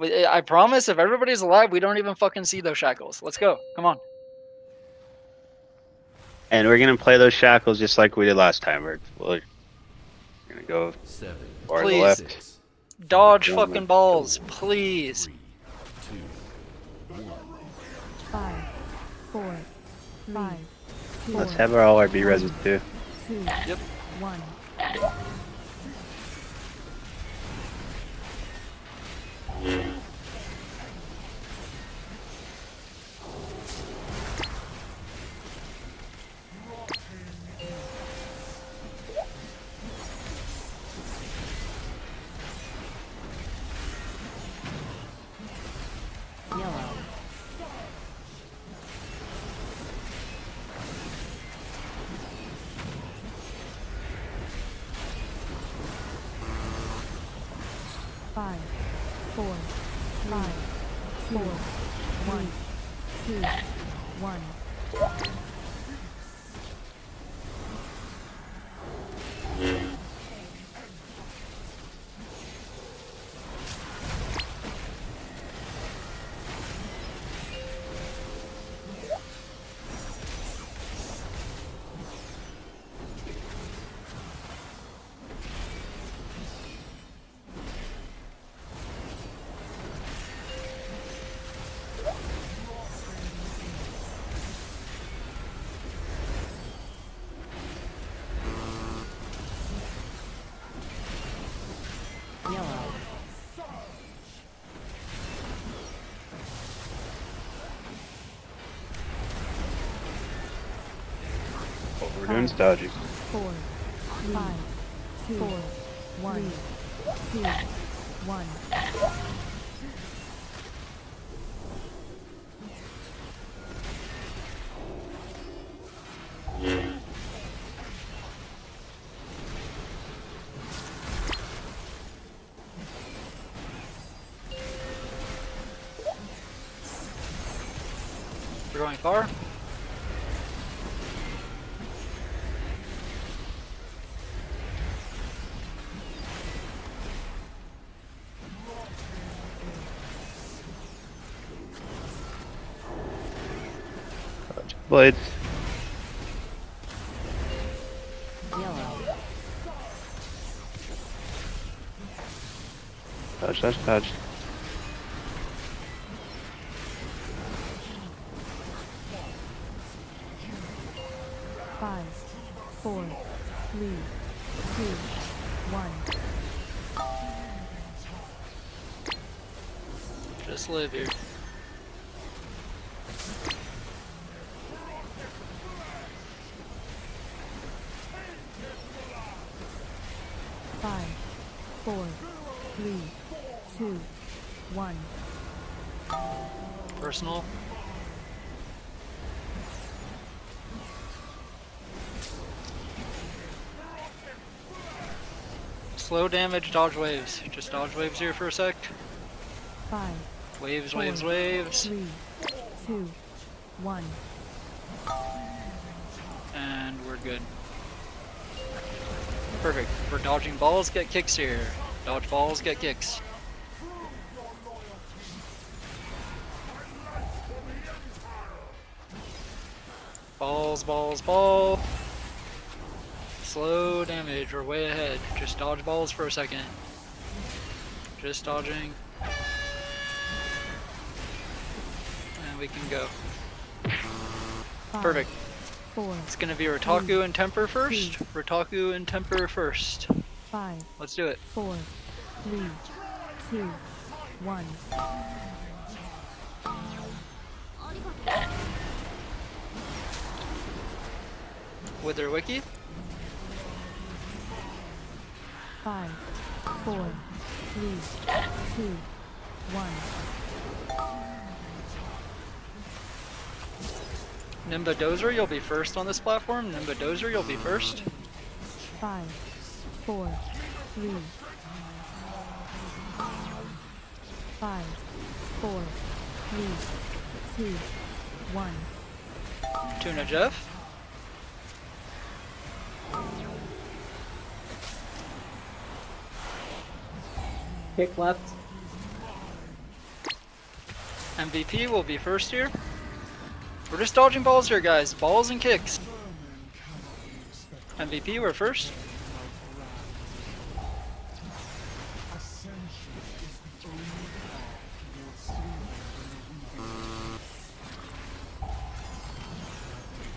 We- I promise, if everybody's alive, we don't even fucking see those shackles. Let's go. Come on. And we're gonna play those shackles just like we did last time. We're, we're gonna go Seven. far to the Please. left. Six. Dodge Yeah, fucking man. balls, please. Three. Five, four, five, two, Let's have our all our B reses too. two, Yep. one. Five, four, five, four, one, two, one. What we're doing. Four, five, two, four, one, two, one. We're going far. Blades. Yellow. Dodge, dodge, dodge. Five, four, three, two, one. Just live here. Five, four, three, two, one. Personal. Slow damage, dodge waves. Just dodge waves here for a sec. Five, Waves, Four. waves, waves. three, two, one. And we're good. Perfect. We're dodging balls, get kicks here. Dodge balls, get kicks. Balls, balls, ball. Slow damage, we're way ahead. Just dodge balls for a second. Just dodging. And we can go. Perfect. Four, It's gonna be Rotaku and Temper first. Rotaku and Temper first. five, Let's do it. four, three, two, one. Wither Wiki. Five, four, three, two, one. Nimba Dozer, you'll be first on this platform. Nimba Dozer, you'll be first. Five, four, three. Five, four, three, two, one. Tuna Jeff. Kick left. MVP will be first here. We're just dodging balls here, guys. Balls and kicks. MVP, we're first.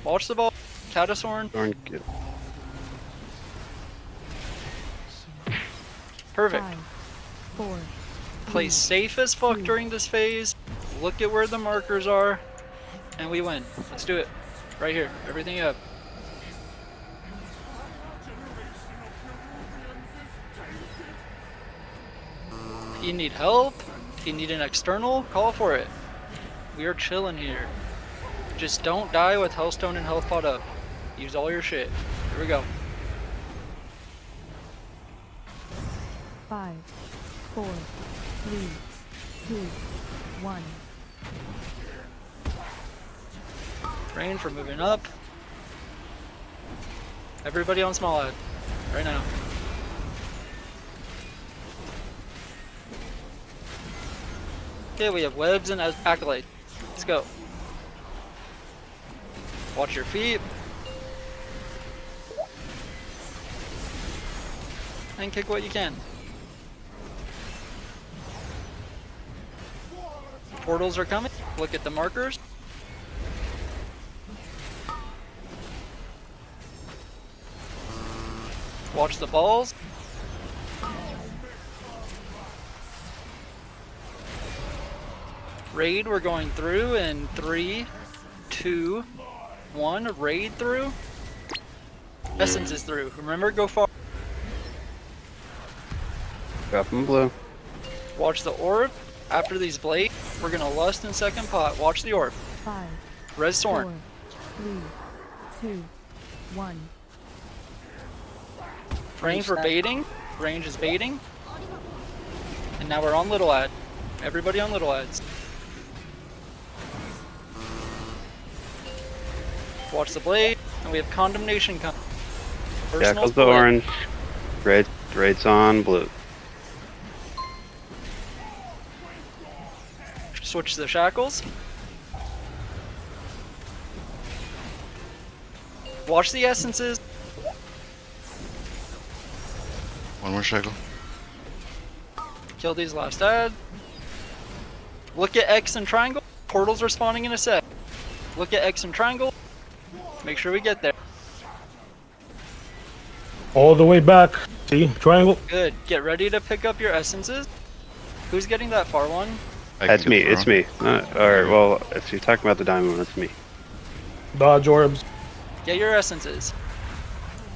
Watch the ball. Catasorn. Thorn kill. Perfect. Five, four, Play safe as fuck during this phase. Look at where the markers are. And we win. Let's do it. Right here. Everything up. You need help, you need an external, call for it. We are chilling here. Just don't die with Healthstone and Health Pot up. Use all your shit. Here we go. five, four, three, two, one. Rain for moving up. Everybody on small ad. Right now. Okay, we have webs and ac- accolade. Let's go. Watch your feet. And kick what you can. Portals are coming. Look at the markers. Watch the balls. Raid, we're going through in three, two, one. Raid through. Essence is through. Remember, go far. Drop him blue. Watch the orb. After these blades, we're gonna lust in second pot. Watch the orb. Five, Res four, Sorn. three, two, one. Range for baiting. Range is baiting. And now we're on little ad. Everybody on little ads. Watch the blade. And we have condemnation coming. Personal Shackles the split. orange. Red, red's on blue. Switch the shackles. Watch the essences. One more shackle. Kill these last ad. Look at X and triangle. Portals are spawning in a sec. Look at X and triangle. Make sure we get there. All the way back. See? Triangle. Good. Get ready to pick up your essences. Who's getting that far one? That's me. It's me. Uh, or well, if you're talking about the diamond one, it's me. Dodge orbs. Get your essences.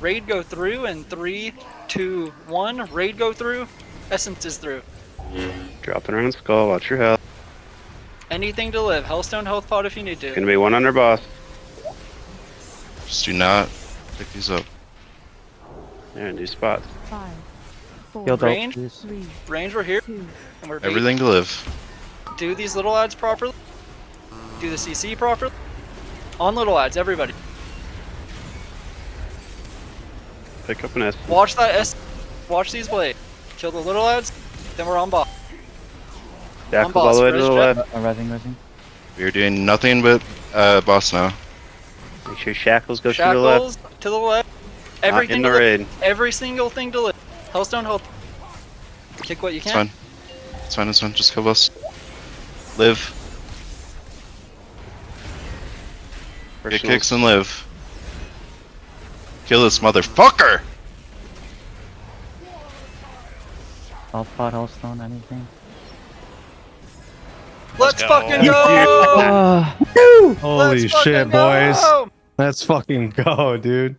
Raid go through in three, two, one. Raid go through. Essence is through. Dropping around skull. Watch your health. Anything to live. Healthstone health pot if you need to. Gonna be one under boss. Just do not pick these up. There, new spots. Five, four, Range? three, Range, we're here. two, And we're bait. Everything to live. Do these little ads properly. Do the CC properly. On little ads, everybody. Pick up an S. Watch that S. Watch these blades. Kill the little ads. Then we're on boss. Shackles boss, all the way to the jet. left. Uh, rising, rising. We're doing nothing but uh, boss now. Make sure shackles go to the left. Shackles to the left. Not Everything in the the raid. Every single thing to live. Healthstone health. Kick what you can. It's can. fine. It's fine. It's fine. Just kill boss. Live. Get kicks and live. Kill this motherfucker! Health pot, Healthstone, anything? Let's go. fucking go! Holy Let's fucking shit, boys. Let's fucking go, dude.